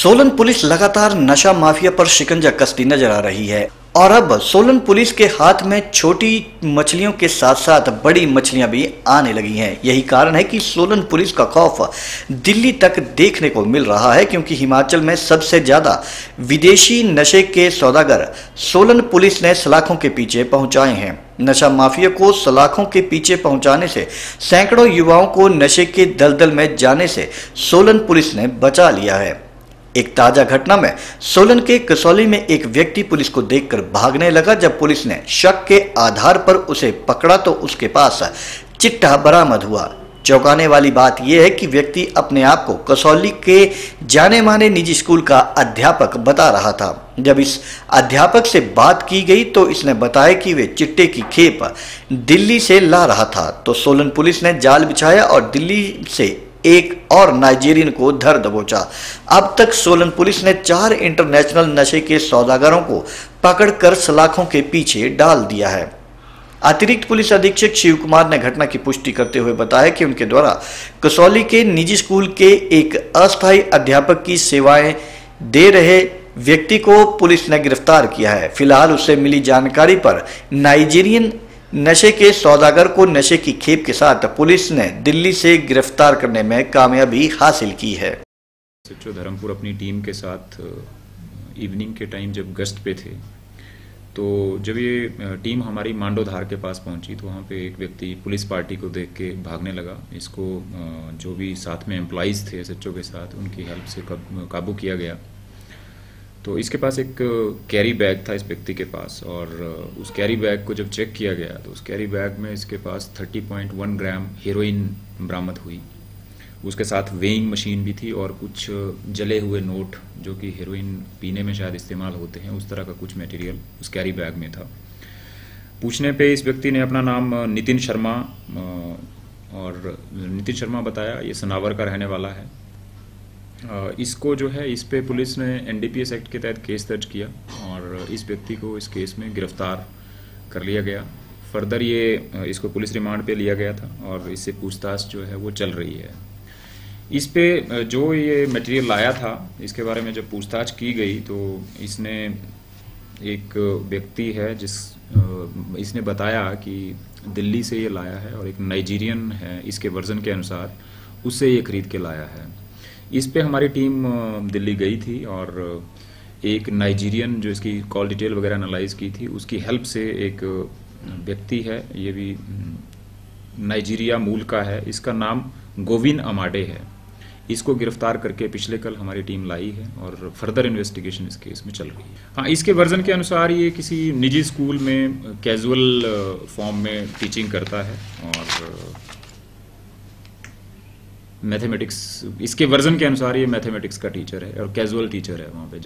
Solan police लगातार नशा mafia पर शिकंजा कसती नज़र आ रही है। और अब सोलन पुलिस के हाथ में छोटी मछलियों के साथ साथ बड़ी मछलियाँ भी आने लगी हैं। यही कारण है कि सोलन पुलिस का खौफ दिल्ली तक देखने को मिल रहा है, क्योंकि हिमाचल में सबसे ज़्यादा विदेशी नशे के सौदागर सोलन पुलिस ने सलाखों के पीछे पहुँचाए हैं। नशा माफिया को सलाखों के पीछे पहुँचाने से, सैकड़ों युवाओं को नशे के दलदल में जाने से सोलन पुलिस ने बचा लिया है। एक ताज़ा घटना में सोलन के कसौली में एक व्यक्ति पुलिस को देखकर भागने लगा। जब पुलिस ने शक के आधार पर उसे पकड़ा तो उसके पास चिट्ठा बरामद हुआ। चौंकाने वाली बात यह है कि व्यक्ति अपने आप को कसौली के जाने माने निजी स्कूल का अध्यापक बता रहा था। जब इस अध्यापक से बात की गई तो इसने बताया कि वे चिट्टे की खेप दिल्ली से ला रहा था। तो सोलन पुलिस ने जाल बिछाया और दिल्ली से एक और नाइजीरियन को धर दबोचा। अब तक सोलन पुलिस ने चार इंटरनेशनल नशे के सौदागरों को पकड़कर सलाखों के पीछे डाल दिया है। अतिरिक्त पुलिस अधीक्षक शिव कुमार ने घटना की पुष्टि करते हुए बताया कि उनके द्वारा कसौली के निजी स्कूल के एक अस्थायी अध्यापक की सेवाएँ दे रहे व्यक्ति को पुलिस ने गिरफ़्तार किया है। फ़िलहाल उससे मिली जानकारी पर नाइजीरियन नशे के सौदागर को नशे की खेप के साथ पुलिस ने दिल्ली से गिरफ़्तार करने में कामयाबी हासिल की है। सचो धर्मपुर अपनी टीम के साथ इवनिंग के टाइम जब गश्त पे थे तो जब ये टीम हमारी मांडोधार के पास पहुँची तो वहाँ पे एक व्यक्ति पुलिस पार्टी को देख के भागने लगा। इसको जो भी साथ में एम्प्लॉज थे एस के साथ, उनकी हेल्प से काबू किया गया। तो इसके पास एक कैरी बैग था इस व्यक्ति के पास और उस कैरी बैग को जब चेक किया गया तो उस कैरी बैग में इसके पास 30.1 ग्राम हीरोइन बरामद हुई। उसके साथ वेइंग मशीन भी थी और कुछ जले हुए नोट जो कि हीरोइन पीने में शायद इस्तेमाल होते हैं, उस तरह का कुछ मटेरियल उस कैरी बैग में था। पूछने पे इस व्यक्ति ने अपना नाम नितिन शर्मा और, नितिन शर्मा बताया, ये सनावर का रहने वाला है। इसको जो है, इस पे पुलिस ने एनडीपीएस एक्ट के तहत केस दर्ज किया और इस व्यक्ति को इस केस में गिरफ़्तार कर लिया गया। फर्दर ये इसको पुलिस रिमांड पे लिया गया था और इससे पूछताछ जो है, वो चल रही है। इस पे जो ये मटेरियल लाया था, इसके बारे में जब पूछताछ की गई तो इसने एक व्यक्ति है जिस इसने बताया कि दिल्ली से ये लाया है और एक नाइजीरियन है, इसके वर्जन के अनुसार, उससे ये खरीद के लाया है। इस पे हमारी टीम दिल्ली गई थी और एक नाइजीरियन जो इसकी कॉल डिटेल वगैरह एनालाइज की थी, उसकी हेल्प से एक व्यक्ति है, ये भी नाइजीरिया मूल का है। इसका नाम गोविन अमाडे है। इसको गिरफ़्तार करके पिछले कल हमारी टीम लाई है और फर्दर इन्वेस्टिगेशन इस केस में चल रही है। हाँ इसके वर्जन के अनुसार ये किसी निजी स्कूल में कैजुअल फॉर्म में टीचिंग करता है और मैथमेटिक्स इसके वर्जन के अनुसार ये मैथमेटिक्स का टीचर है और कैजुअल टीचर है वहाँ पे